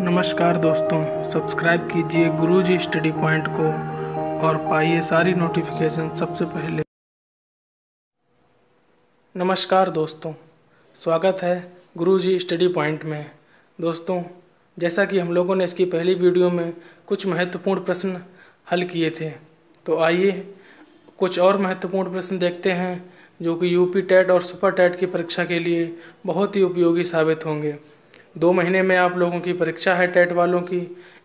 नमस्कार दोस्तों सब्सक्राइब कीजिए गुरुजी स्टडी पॉइंट को और पाइए सारी नोटिफिकेशन सबसे पहले। नमस्कार दोस्तों, स्वागत है गुरुजी स्टडी पॉइंट में। दोस्तों, जैसा कि हम लोगों ने इसकी पहली वीडियो में कुछ महत्वपूर्ण प्रश्न हल किए थे तो आइए कुछ और महत्वपूर्ण प्रश्न देखते हैं, जो कि यूपी टेट और सुपर टेट की परीक्षा के लिए बहुत ही उपयोगी साबित होंगे। दो महीने में आप लोगों की परीक्षा है टेट वालों की,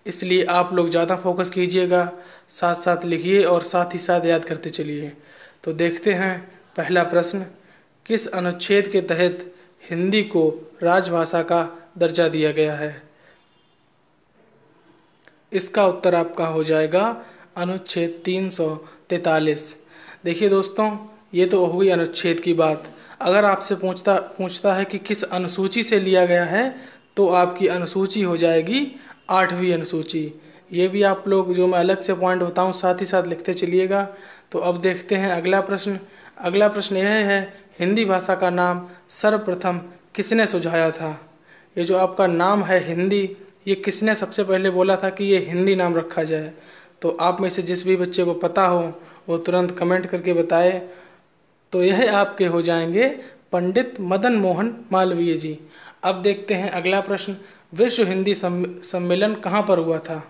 इसलिए आप लोग ज़्यादा फोकस कीजिएगा साथ साथ लिखिए और साथ ही साथ याद करते चलिए। तो देखते हैं पहला प्रश्न, किस अनुच्छेद के तहत हिंदी को राजभाषा का दर्जा दिया गया है? इसका उत्तर आपका हो जाएगा अनुच्छेद तीन सौ तैतालीस। देखिए दोस्तों, ये तो हो गई अनुच्छेद की बात। अगर आपसे पूछता पूछता है कि किस अनुसूची से लिया गया है तो आपकी अनुसूची हो जाएगी आठवीं अनुसूची। ये भी आप लोग जो मैं अलग से पॉइंट बताऊँ, साथ ही साथ लिखते चलिएगा। तो अब देखते हैं अगला प्रश्न। अगला प्रश्न यह है, हिंदी भाषा का नाम सर्वप्रथम किसने सुझाया था? ये जो आपका नाम है हिंदी, ये किसने सबसे पहले बोला था कि ये हिंदी नाम रखा जाए? तो आप में से जिस भी बच्चे को पता हो, वो तुरंत कमेंट करके बताए। तो यह आपके हो जाएँगे पंडित मदन मोहन मालवीय जी। अब देखते हैं अगला प्रश्न, विश्व हिंदी सम्मेलन कहाँ पर हुआ था?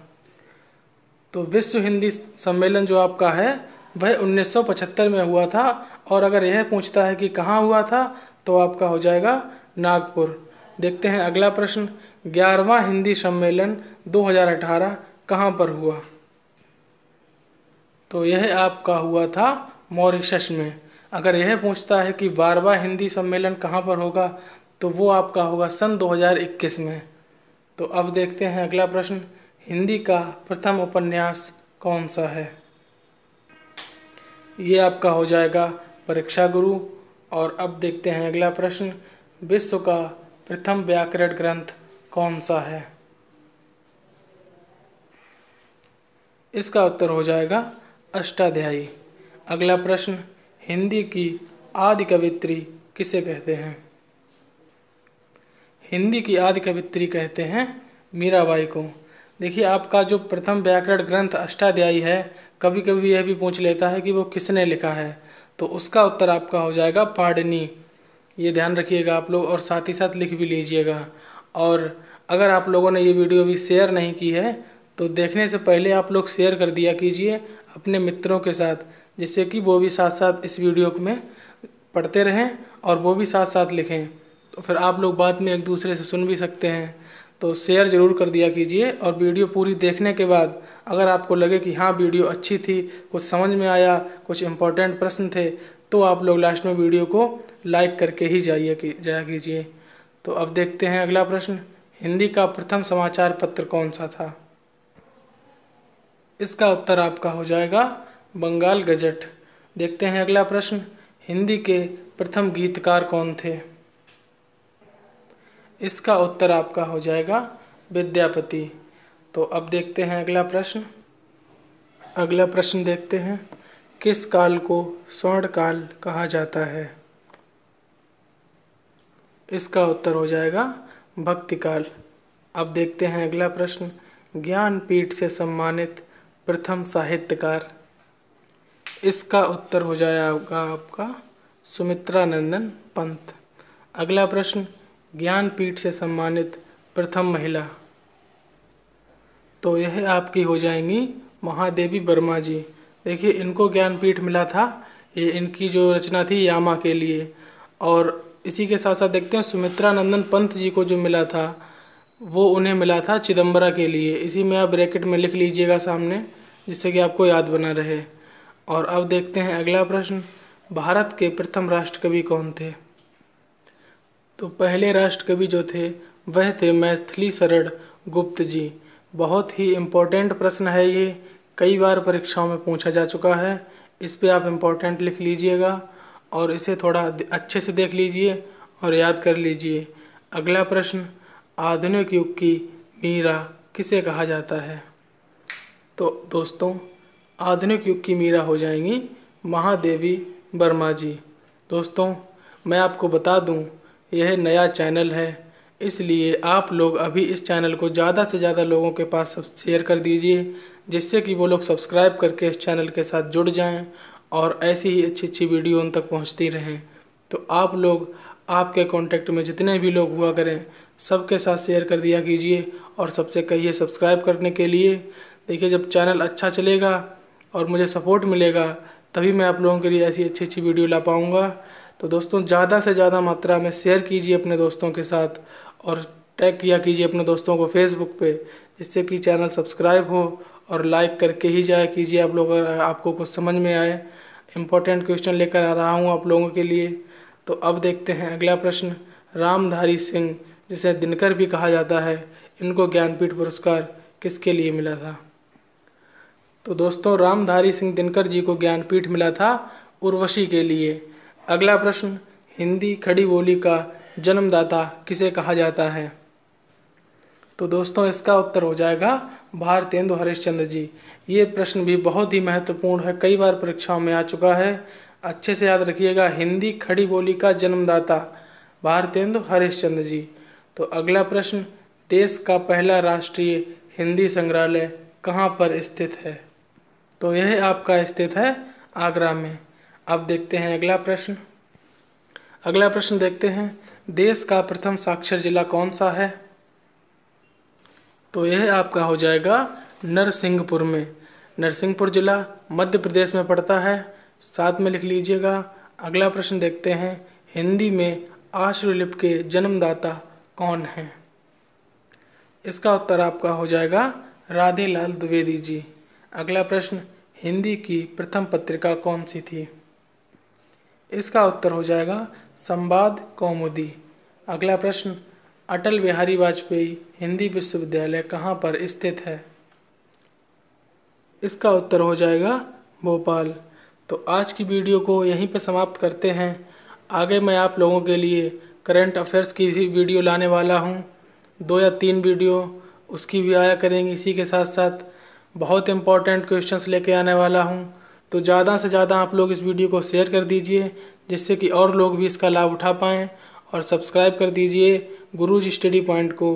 तो विश्व हिंदी सम्मेलन जो आपका है, वह 1975 में हुआ था, और अगर यह पूछता है कि कहाँ हुआ था तो आपका हो जाएगा नागपुर। देखते हैं अगला प्रश्न, ग्यारहवा हिंदी सम्मेलन 2018 कहाँ पर हुआ? तो यह आपका हुआ था मॉरिशस में। अगर यह पूछता है कि बारहवा हिंदी सम्मेलन कहाँ पर होगा तो वो आपका होगा सन 2021 में। तो अब देखते हैं अगला प्रश्न, हिंदी का प्रथम उपन्यास कौन सा है? ये आपका हो जाएगा परीक्षा गुरु। और अब देखते हैं अगला प्रश्न, विश्व का प्रथम व्याकरण ग्रंथ कौन सा है? इसका उत्तर हो जाएगा अष्टाध्यायी। अगला प्रश्न, हिंदी की आदि कवित्री किसे कहते हैं? हिंदी की आदि कवित्री कहते हैं मीराबाई को। देखिए, आपका जो प्रथम व्याकरण ग्रंथ अष्टाध्यायी है कभी कभी यह भी पूछ लेता है कि वो किसने लिखा है। तो उसका उत्तर आपका हो जाएगा पाडनी। ये ध्यान रखिएगा आप लोग और साथ ही साथ लिख भी लीजिएगा। और अगर आप लोगों ने ये वीडियो भी शेयर नहीं की है तो देखने से पहले आप लोग शेयर कर दिया कीजिए अपने मित्रों के साथ, जिससे कि वो भी साथ साथ इस वीडियो में पढ़ते रहें और वो भी साथ साथ लिखें। तो फिर आप लोग बाद में एक दूसरे से सुन भी सकते हैं। तो शेयर ज़रूर कर दिया कीजिए और वीडियो पूरी देखने के बाद अगर आपको लगे कि हाँ वीडियो अच्छी थी, कुछ समझ में आया, कुछ इम्पोर्टेंट प्रश्न थे तो आप लोग लास्ट में वीडियो को लाइक करके ही जाइए कि, जाया कीजिए। तो अब देखते हैं अगला प्रश्न, हिंदी का प्रथम समाचार पत्र कौन सा था? इसका उत्तर आपका हो जाएगा, बंगाल गजट। देखते हैं अगला प्रश्न, हिंदी के प्रथम गीतकार कौन थे? इसका उत्तर आपका हो जाएगा विद्यापति। तो अब देखते हैं अगला प्रश्न। अगला प्रश्न देखते हैं। किस काल को स्वर्ण काल कहा जाता है? इसका उत्तर हो जाएगा भक्ति काल। अब देखते हैं अगला प्रश्न। ज्ञानपीठ से सम्मानित प्रथम साहित्यकार। इसका उत्तर हो जाएगा आपका सुमित्रा नंदन पंत। अगला प्रश्न। ज्ञानपीठ से सम्मानित प्रथम महिला। तो यह आपकी हो जाएँगी महादेवी वर्मा जी। देखिए, इनको ज्ञानपीठ मिला था, ये इनकी जो रचना थी यामा के लिए। और इसी के साथ साथ देखते हैं सुमित्रा नंदन पंत जी को जो मिला था, वो उन्हें मिला था चिदम्बरा के लिए। इसी में आप ब्रैकेट में लिख लीजिएगा सामने, जिससे कि आपको याद बना रहे। और अब देखते हैं अगला प्रश्न, भारत के प्रथम राष्ट्रकवि कौन थे? तो पहले राष्ट्रकवि जो थे, वह थे मैथिली शरण गुप्त जी। बहुत ही इम्पोर्टेंट प्रश्न है ये। कई बार परीक्षाओं में पूछा जा चुका है। इस पे आप इम्पोर्टेंट लिख लीजिएगा और इसे थोड़ा अच्छे से देख लीजिए और याद कर लीजिए। अगला प्रश्न, आधुनिक युग की मीरा किसे कहा जाता है? तो दोस्तों, आधुनिक युग की मीरा हो जाएँगी महादेवी वर्मा जी। दोस्तों, मैं आपको बता दूँ यह नया चैनल है। इसलिए आप लोग अभी इस चैनल को ज़्यादा से ज़्यादा लोगों के पास शेयर कर दीजिए, जिससे कि वो लोग सब्सक्राइब करके इस चैनल के साथ जुड़ जाएँ और ऐसी ही अच्छी अच्छी वीडियो उन तक पहुँचती रहें। तो आप लोग, आपके कांटेक्ट में जितने भी लोग हुआ करें, सबके साथ शेयर कर दिया कीजिए और सबसे कहिए सब्सक्राइब करने के लिए। देखिए जब चैनल अच्छा चलेगा और मुझे सपोर्ट मिलेगा तभी मैं आप लोगों के लिए ऐसी अच्छी अच्छी वीडियो ला पाऊँगा। तो दोस्तों, ज़्यादा से ज़्यादा मात्रा में शेयर कीजिए अपने दोस्तों के साथ और टैग किया कीजिए अपने दोस्तों को फेसबुक पे, जिससे कि चैनल सब्सक्राइब हो और लाइक करके ही जाया कीजिए आप लोग अगर आपको कुछ समझ में आए। इम्पोर्टेंट क्वेश्चन लेकर आ रहा हूँ आप लोगों के लिए। तो अब देखते हैं अगला प्रश्न। रामधारी सिंह, जिसे दिनकर भी कहा जाता है, इनको ज्ञानपीठ पुरस्कार किसके लिए मिला था? तो दोस्तों, रामधारी सिंह दिनकर जी को ज्ञानपीठ मिला था उर्वशी के लिए। अगला प्रश्न, हिंदी खड़ी बोली का जन्मदाता किसे कहा जाता है? तो दोस्तों, इसका उत्तर हो जाएगा भारतेंदु हरिश्चंद्र जी। ये प्रश्न भी बहुत ही महत्वपूर्ण है, कई बार परीक्षाओं में आ चुका है। अच्छे से याद रखिएगा, हिंदी खड़ी बोली का जन्मदाता भारतेंदु हरिश्चंद्र जी। तो अगला प्रश्न, देश का पहला राष्ट्रीय हिंदी संग्रहालय कहाँ पर स्थित है? तो यह आपका स्थित है आगरा में। अब देखते हैं अगला प्रश्न। अगला प्रश्न देखते हैं, देश का प्रथम साक्षर जिला कौन सा है? तो यह आपका हो जाएगा नरसिंहपुर में। नरसिंहपुर जिला मध्य प्रदेश में पड़ता है। साथ में लिख लीजिएगा। अगला प्रश्न देखते हैं, हिंदी में आश्रलिप के जन्मदाता कौन हैं? इसका उत्तर आपका हो जाएगा राधे लाल द्विवेदी जी। अगला प्रश्न हिंदी की प्रथम पत्रिका कौन सी थी? इसका उत्तर हो जाएगा, संवाद कौमुदी। अगला प्रश्न, अटल बिहारी वाजपेयी हिंदी विश्वविद्यालय कहाँ पर स्थित है? इसका उत्तर हो जाएगा, भोपाल। तो आज की वीडियो को यहीं पर समाप्त करते हैं। आगे मैं आप लोगों के लिए करंट अफेयर्स की इसी वीडियो लाने वाला हूँ। दो या तीन वीडियो उसकी भी आया करेंगे इसी के साथ साथ बहुत इंपॉर्टेंट क्वेश्चंस लेके आने वाला हूँ। तो ज़्यादा से ज़्यादा आप लोग इस वीडियो को शेयर कर दीजिए, जिससे कि और लोग भी इसका लाभ उठा पाएँ और सब्सक्राइब कर दीजिए गुरुज स्टडी पॉइंट को।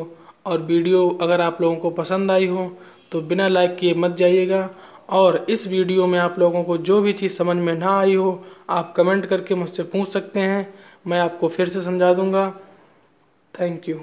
और वीडियो अगर आप लोगों को पसंद आई हो तो बिना लाइक किए मत जाइएगा। और इस वीडियो में आप लोगों को जो भी चीज़ समझ में ना आई हो, आप कमेंट करके मुझसे पूछ सकते हैं। मैं आपको फिर से समझा दूँगा। Thank you